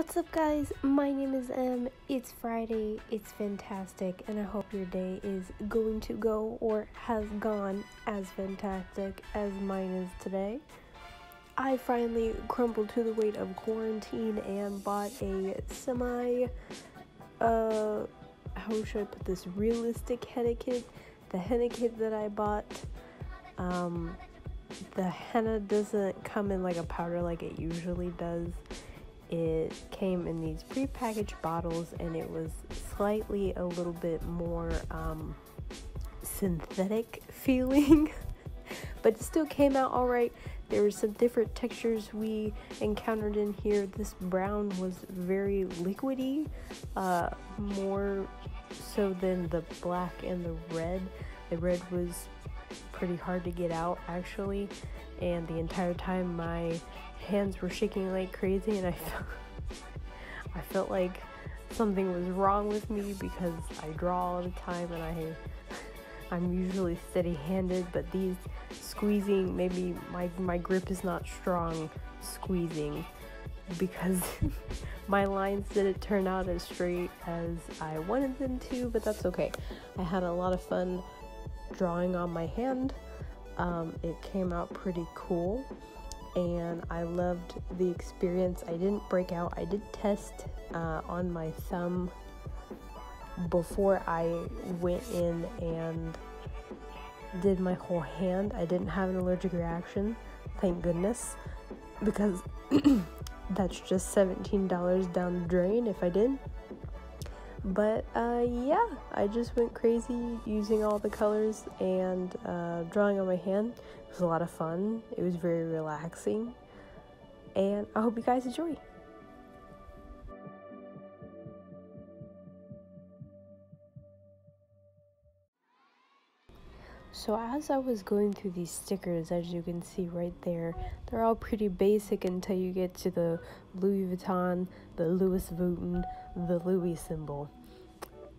What's up, guys? My name is Em. It's Friday. It's fantastic, and I hope your day is going to go or has gone as fantastic as mine is today. I finally crumbled to the weight of quarantine and bought a semi, uh, how should I put this? Realistic henna kit. The henna kit that I bought, um, the henna doesn't come in like a powder like it usually does it came in these prepackaged bottles and it was slightly a little bit more um, synthetic feeling but it still came out all right. There were some different textures we encountered in here. This brown was very liquidy uh, more so than the black and the red. The red was pretty hard to get out actually. And the entire time my hands were shaking like crazy and I felt I felt like something was wrong with me because I draw all the time and I I'm usually steady-handed but these squeezing maybe my my grip is not strong squeezing because my lines didn't turn out as straight as I wanted them to but that's okay. I had a lot of fun drawing on my hand um, it came out pretty cool and I loved the experience. I didn't break out. I did test uh, on my thumb before I went in and did my whole hand. I didn't have an allergic reaction, thank goodness, because that's just $17 down the drain if I did. But uh, yeah, I just went crazy using all the colors and uh, drawing on my hand. It was a lot of fun. It was very relaxing. And I hope you guys enjoy. So as I was going through these stickers, as you can see right there, they're all pretty basic until you get to the Louis Vuitton, the Louis Vuitton, the Louis symbol.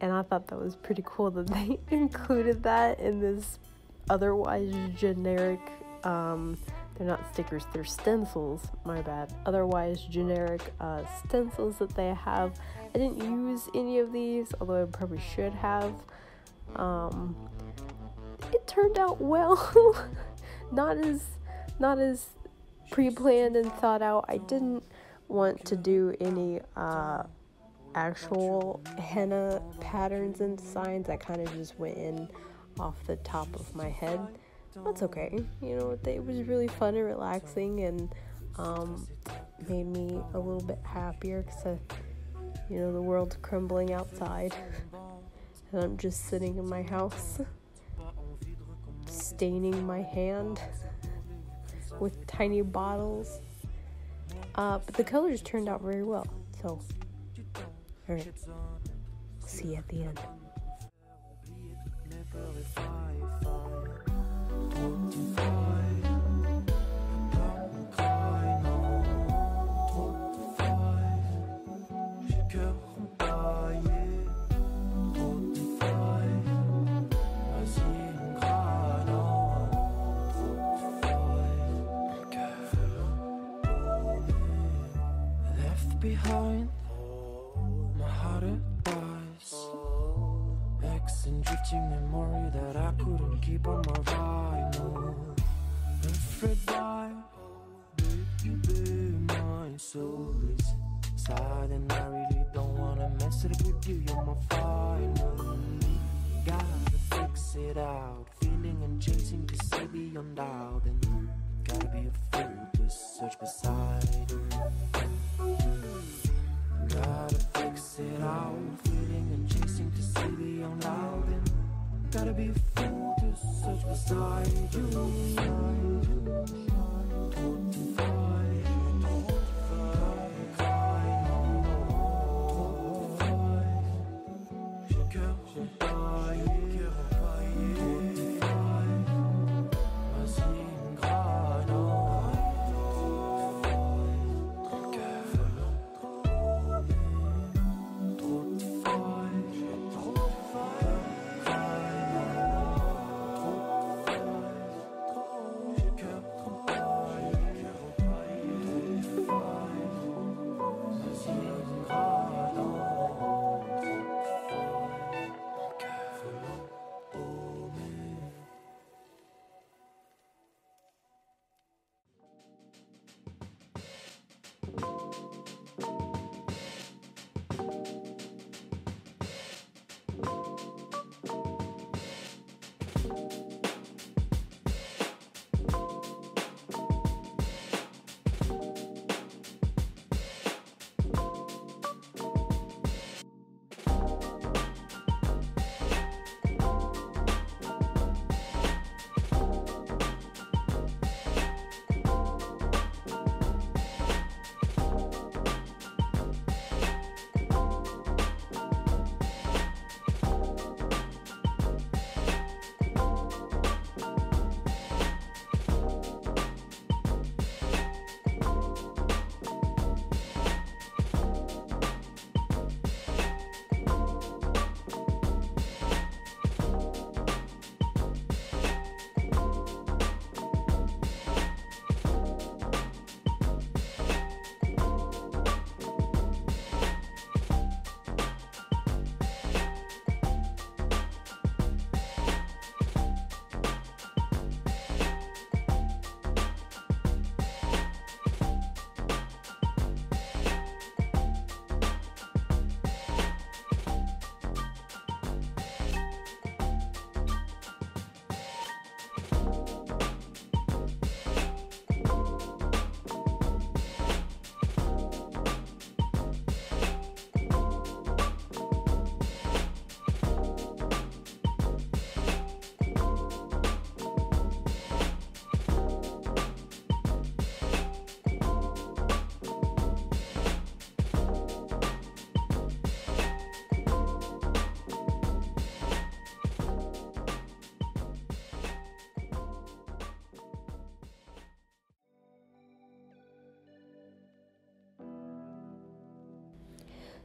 And I thought that was pretty cool that they included that in this otherwise generic, um, they're not stickers, they're stencils, my bad. Otherwise generic uh, stencils that they have. I didn't use any of these, although I probably should have. Um, it turned out well. not as not as pre-planned and thought out. I didn't want to do any uh, actual henna patterns and designs. I kind of just went in off the top of my head. That's okay. You know, it was really fun and relaxing and um, made me a little bit happier because, you know, the world's crumbling outside. And I'm just sitting in my house, staining my hand with tiny bottles. Uh, but the colors turned out very well. So, alright. See you at the end. Behind. My heart it dies X and drifting memory that I couldn't keep on my vinyl Every die, baby, my soul is sad And I really don't wanna mess it up with you, you're my final. Gotta fix it out, feeling and chasing to see beyond doubt. And gotta be a fool to search beside you Gotta fix it out, feeling and chasing to see loud and gotta be a fool to search beside you.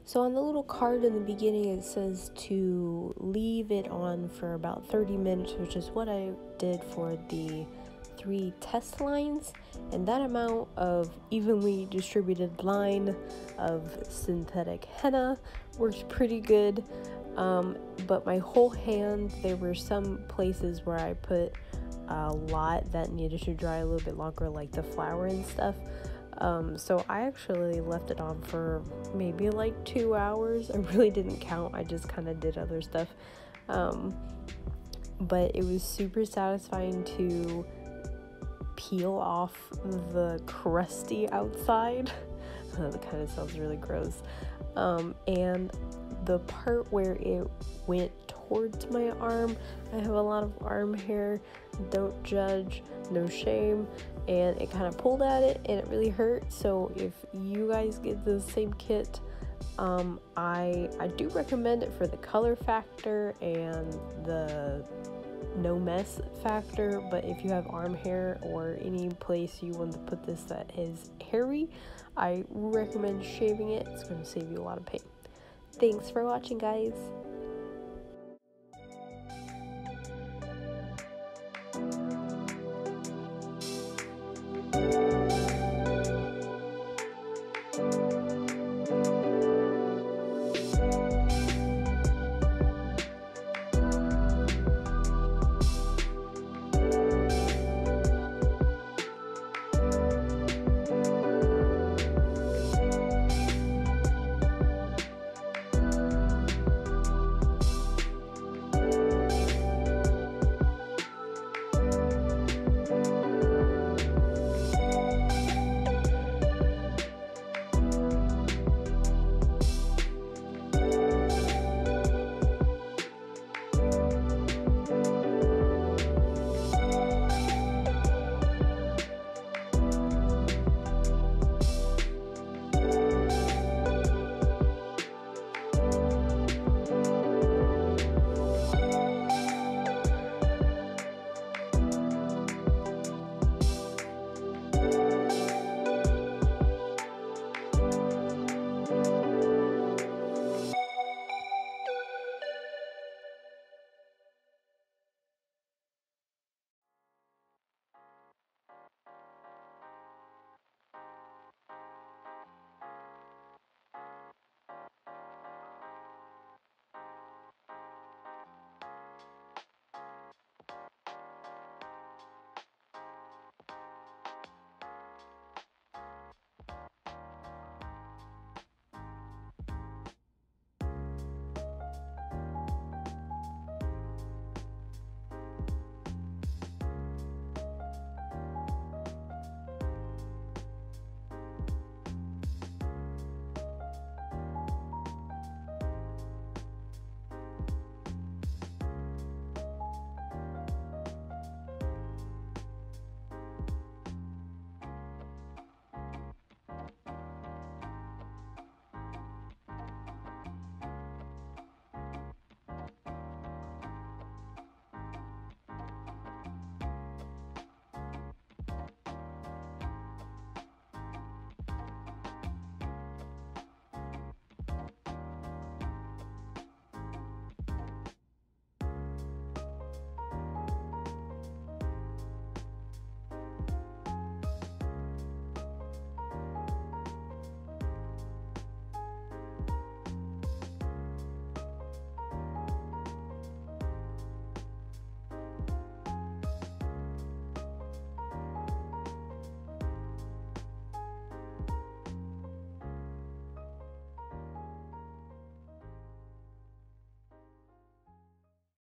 So on the little card in the beginning, it says to leave it on for about 30 minutes, which is what I did for the three test lines. And that amount of evenly distributed line of synthetic henna works pretty good. Um, but my whole hand, there were some places where I put a lot that needed to dry a little bit longer, like the flower and stuff. Um, so I actually left it on for maybe like two hours. I really didn't count, I just kind of did other stuff. Um, but it was super satisfying to peel off the crusty outside. that kind of sounds really gross. Um, and the part where it went towards my arm, I have a lot of arm hair. Don't judge, no shame and it kind of pulled at it and it really hurt. So if you guys get the same kit, um, I I do recommend it for the color factor and the no mess factor. But if you have arm hair or any place you want to put this that is hairy, I recommend shaving it. It's going to save you a lot of pain. Thanks for watching, guys.